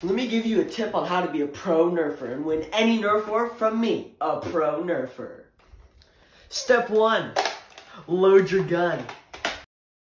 Let me give you a tip on how to be a pro nerfer and win any nerf war from me, a pro nerfer. Step one, load your gun.